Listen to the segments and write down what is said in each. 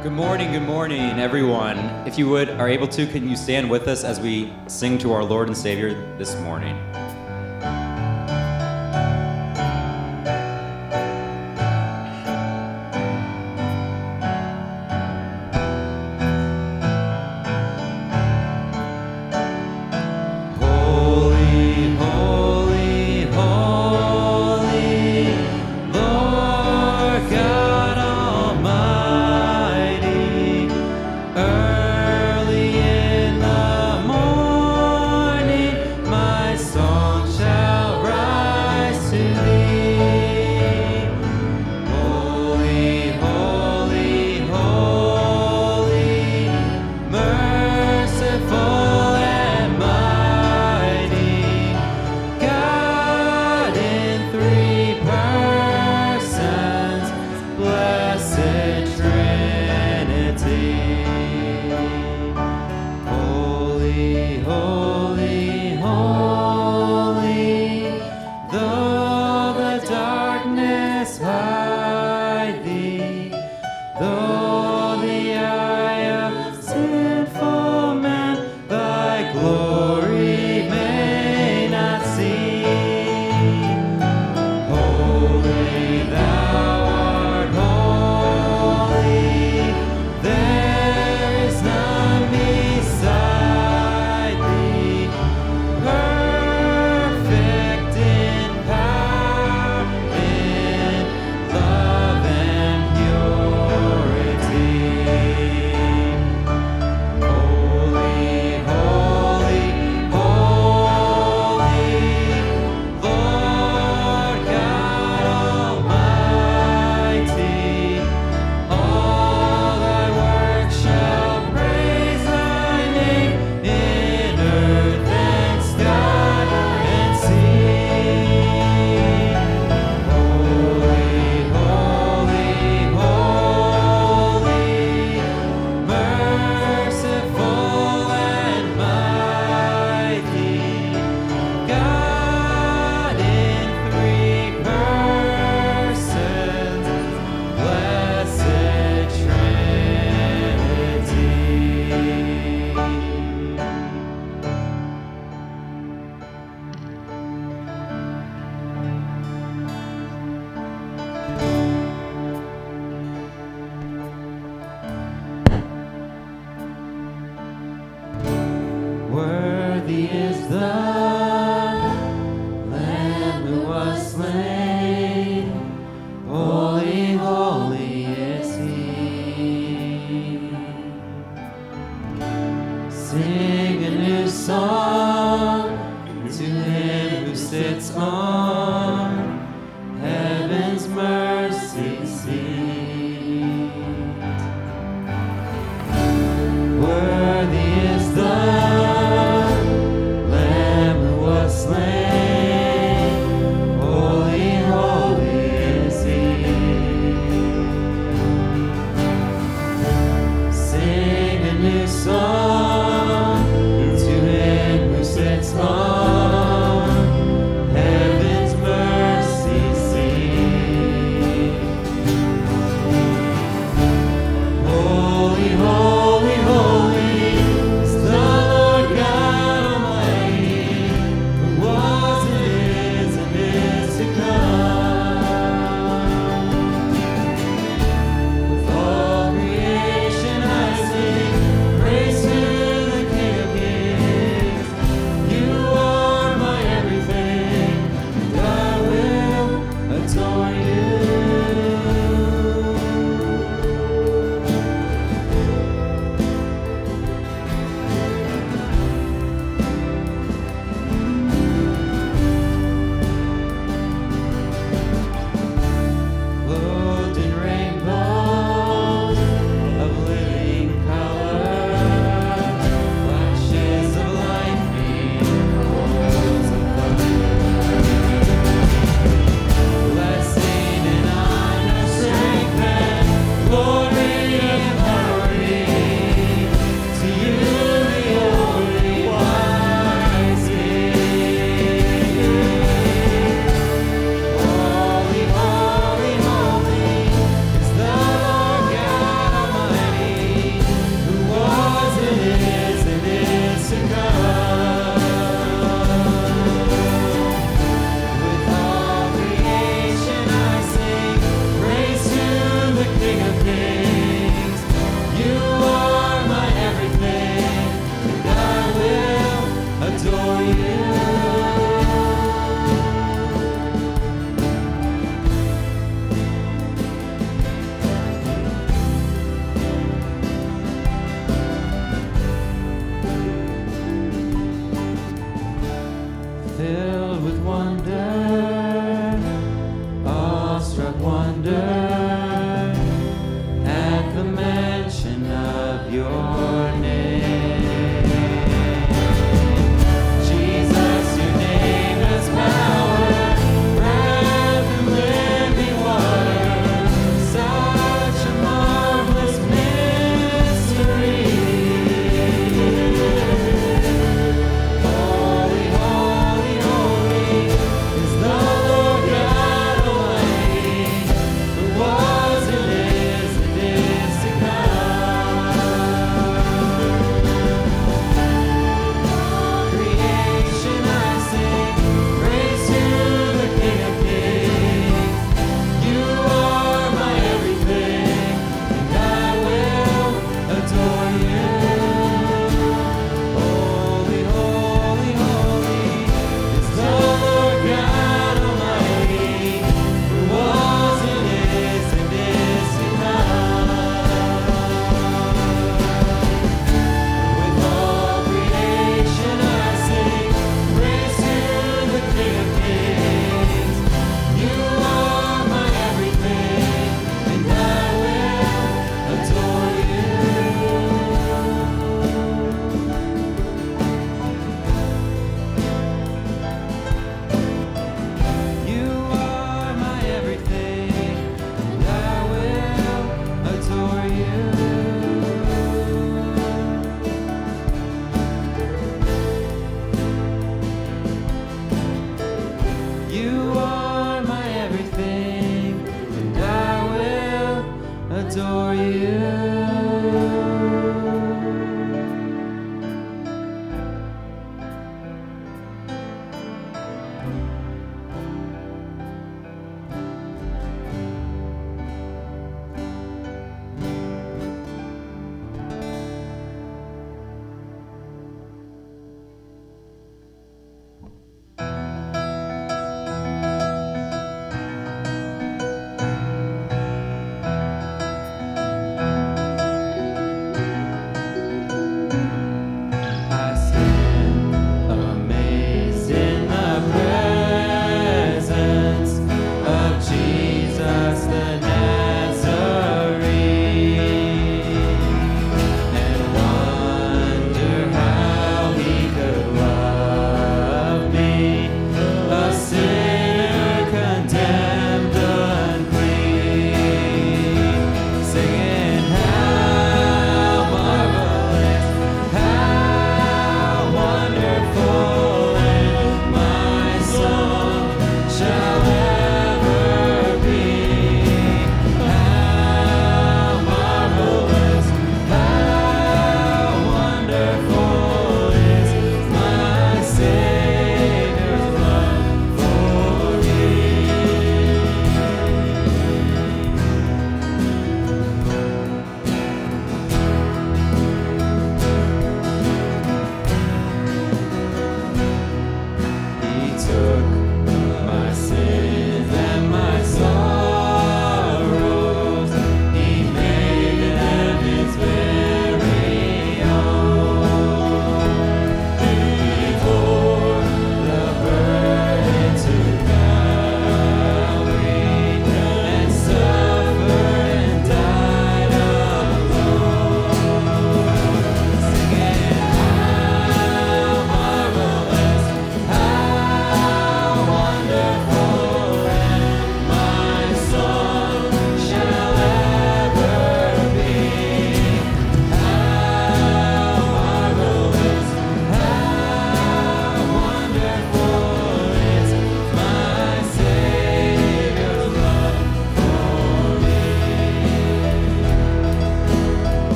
Good morning, good morning, everyone. If you would, are able to, can you stand with us as we sing to our Lord and Savior this morning?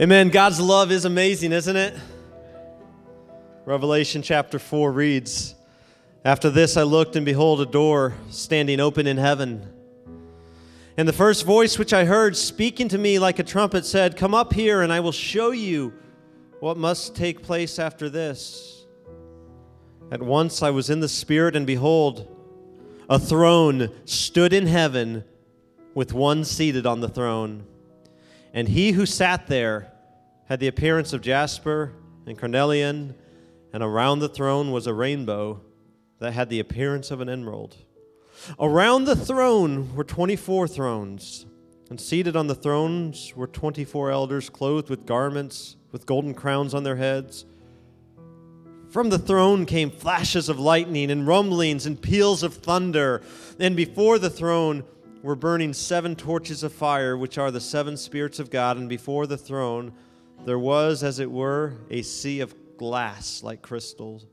Amen. God's love is amazing, isn't it? Revelation chapter 4 reads After this I looked, and behold, a door standing open in heaven. And the first voice which I heard speaking to me like a trumpet said, Come up here, and I will show you what must take place after this. At once I was in the Spirit, and behold, a throne stood in heaven with one seated on the throne. And he who sat there had the appearance of jasper and carnelian, and around the throne was a rainbow that had the appearance of an emerald. Around the throne were 24 thrones, and seated on the thrones were 24 elders clothed with garments with golden crowns on their heads. From the throne came flashes of lightning and rumblings and peals of thunder, and before the throne were burning seven torches of fire, which are the seven spirits of God, and before the throne there was, as it were, a sea of glass like crystals.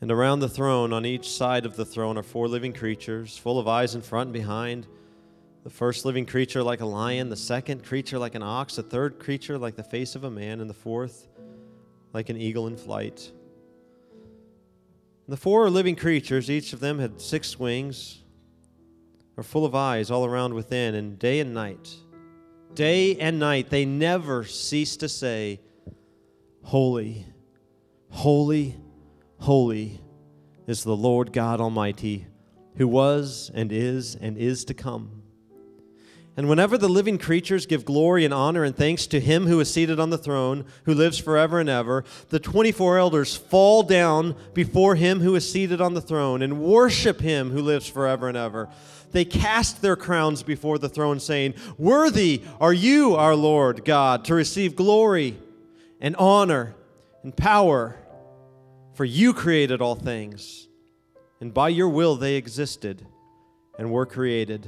And around the throne, on each side of the throne, are four living creatures, full of eyes in front and behind. The first living creature like a lion, the second creature like an ox, the third creature like the face of a man, and the fourth like an eagle in flight. The four living creatures, each of them had six wings, are full of eyes all around within, and day and night Day and night, they never cease to say, Holy, holy, holy is the Lord God Almighty, who was and is and is to come. And whenever the living creatures give glory and honor and thanks to him who is seated on the throne, who lives forever and ever, the 24 elders fall down before him who is seated on the throne and worship him who lives forever and ever they cast their crowns before the throne, saying, Worthy are you, our Lord God, to receive glory and honor and power, for you created all things, and by your will they existed and were created.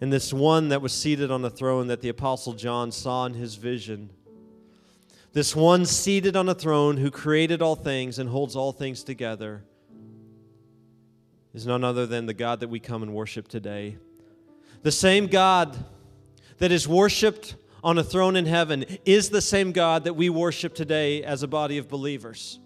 And this one that was seated on the throne that the Apostle John saw in his vision. This one seated on a throne who created all things and holds all things together is none other than the God that we come and worship today. The same God that is worshiped on a throne in heaven is the same God that we worship today as a body of believers.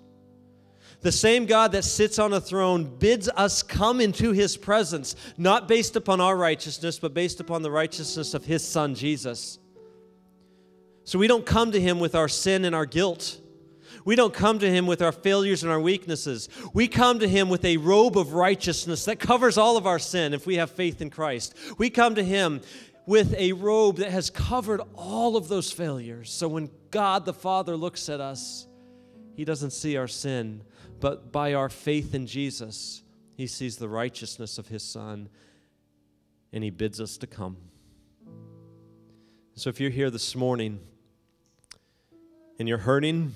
The same God that sits on a throne bids us come into his presence, not based upon our righteousness, but based upon the righteousness of his son, Jesus. So we don't come to him with our sin and our guilt. We don't come to Him with our failures and our weaknesses. We come to Him with a robe of righteousness that covers all of our sin if we have faith in Christ. We come to Him with a robe that has covered all of those failures. So when God the Father looks at us, He doesn't see our sin, but by our faith in Jesus, He sees the righteousness of His Son and He bids us to come. So if you're here this morning and you're hurting,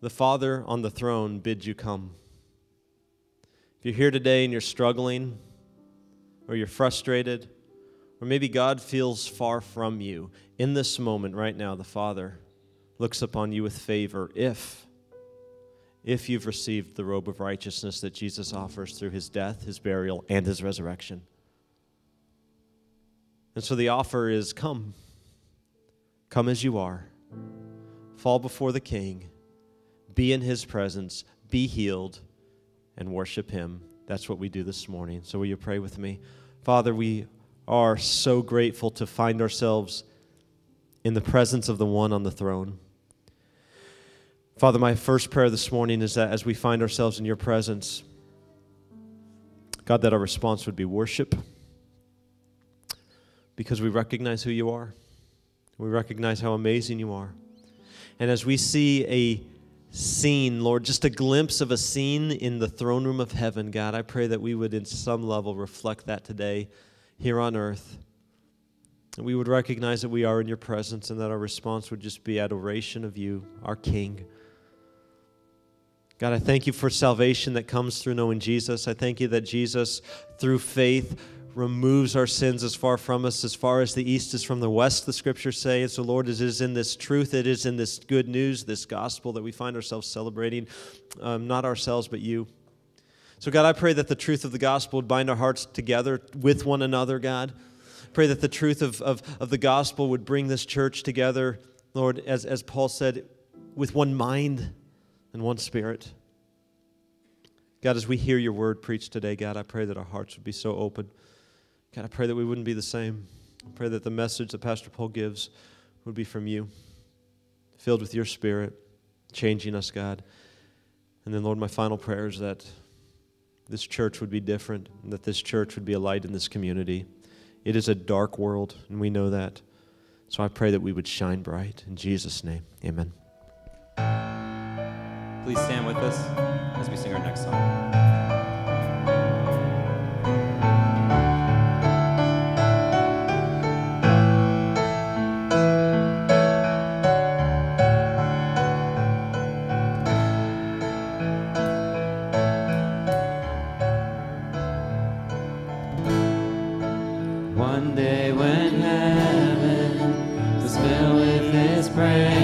the Father on the throne bids you come. If you're here today and you're struggling, or you're frustrated, or maybe God feels far from you, in this moment right now, the Father looks upon you with favor if if you've received the robe of righteousness that Jesus offers through his death, his burial, and his resurrection. And so the offer is come. Come as you are. Fall before the King be in his presence, be healed, and worship him. That's what we do this morning. So, will you pray with me? Father, we are so grateful to find ourselves in the presence of the one on the throne. Father, my first prayer this morning is that as we find ourselves in your presence, God, that our response would be worship because we recognize who you are. We recognize how amazing you are. And as we see a scene, Lord, just a glimpse of a scene in the throne room of heaven, God. I pray that we would, in some level, reflect that today here on earth. And we would recognize that we are in your presence and that our response would just be adoration of you, our King. God, I thank you for salvation that comes through knowing Jesus. I thank you that Jesus, through faith, removes our sins as far from us as far as the east is from the west, the scriptures say. And so, Lord, it is in this truth, it is in this good news, this gospel that we find ourselves celebrating, um, not ourselves, but you. So, God, I pray that the truth of the gospel would bind our hearts together with one another, God. Pray that the truth of, of, of the gospel would bring this church together, Lord, as, as Paul said, with one mind and one spirit. God, as we hear your word preached today, God, I pray that our hearts would be so open. God, I pray that we wouldn't be the same. I pray that the message that Pastor Paul gives would be from you, filled with your spirit, changing us, God. And then, Lord, my final prayer is that this church would be different, and that this church would be a light in this community. It is a dark world, and we know that. So I pray that we would shine bright. In Jesus' name, amen. Please stand with us as we sing our next song. One day when heaven is filled with His praise.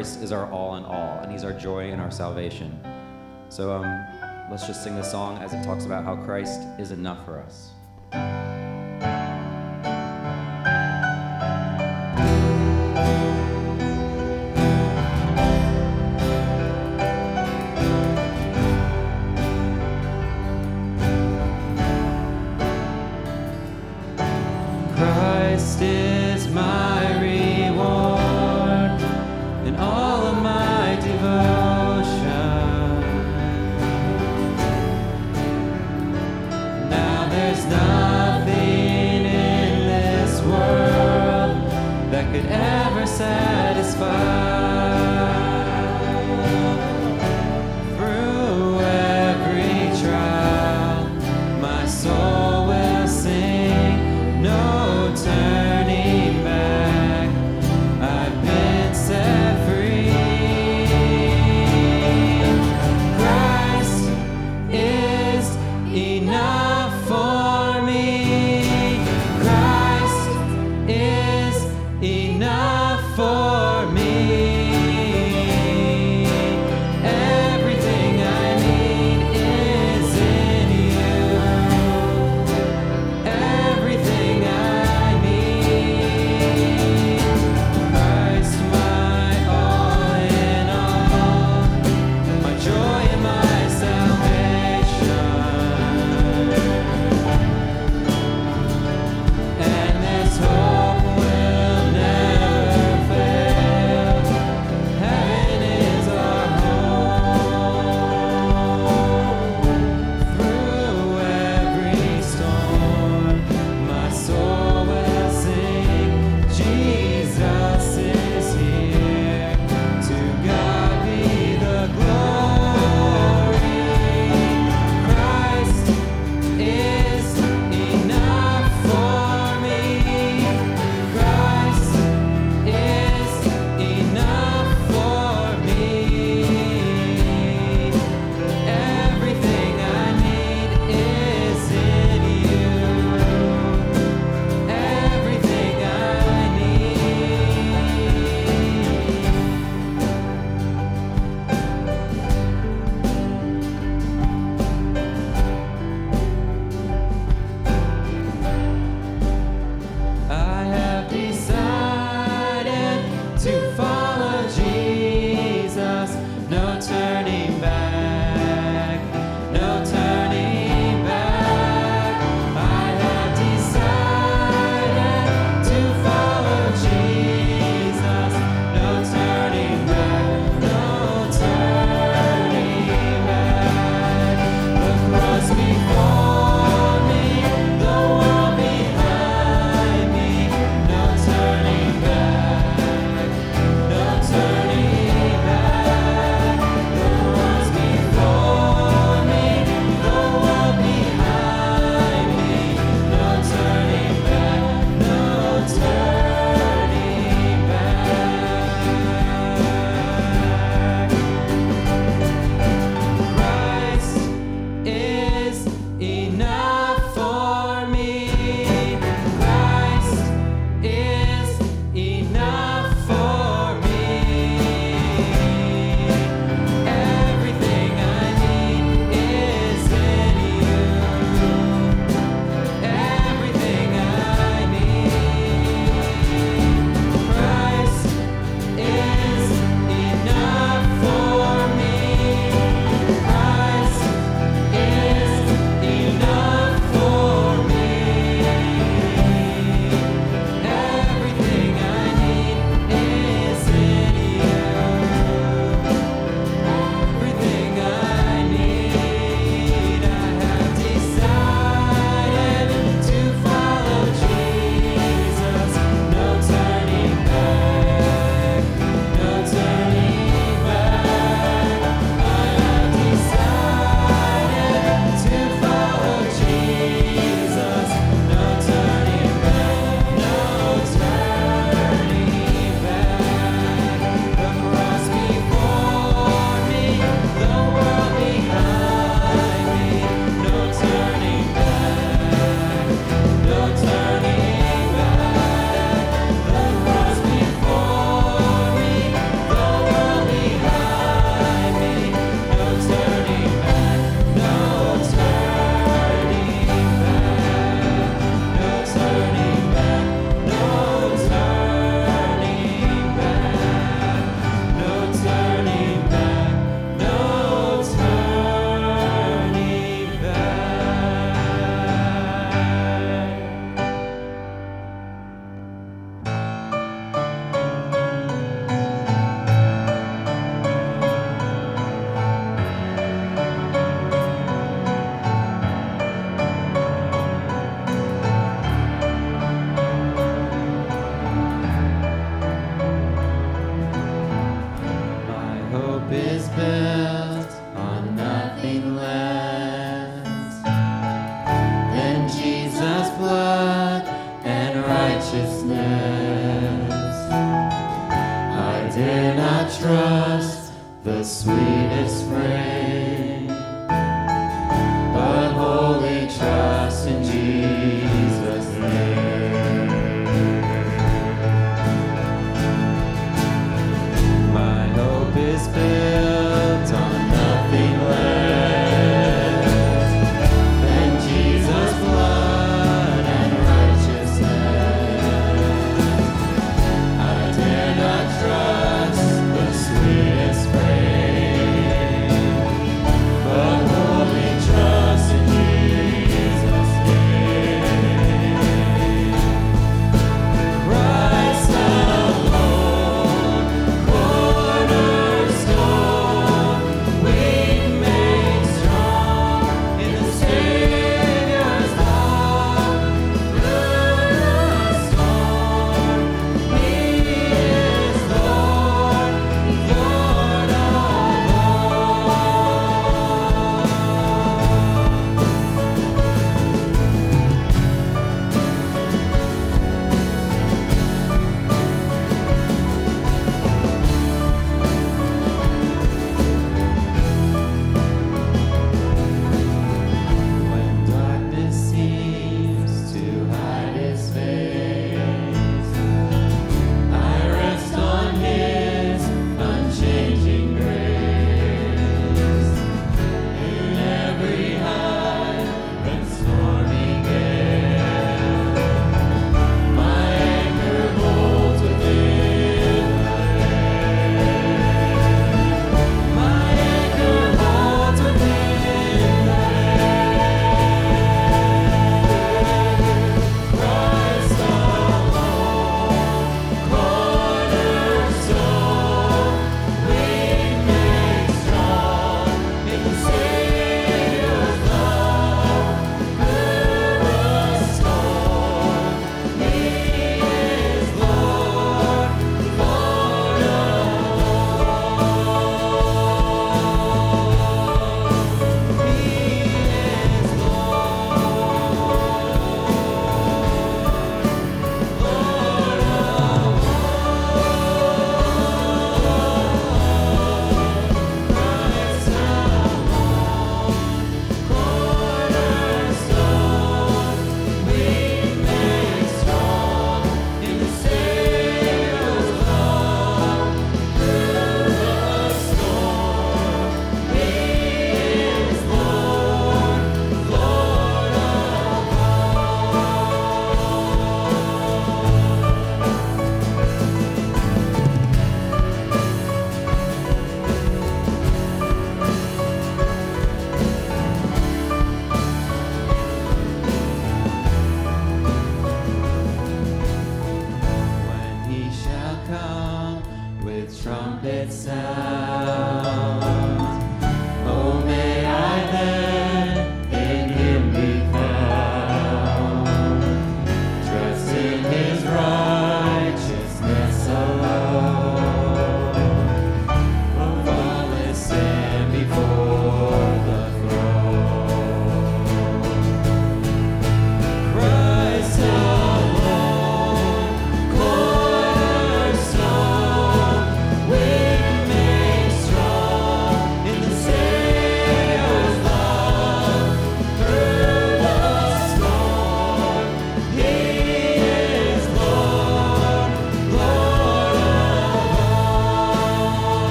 Christ is our all in all, and He's our joy and our salvation. So um, let's just sing this song as it talks about how Christ is enough for us. for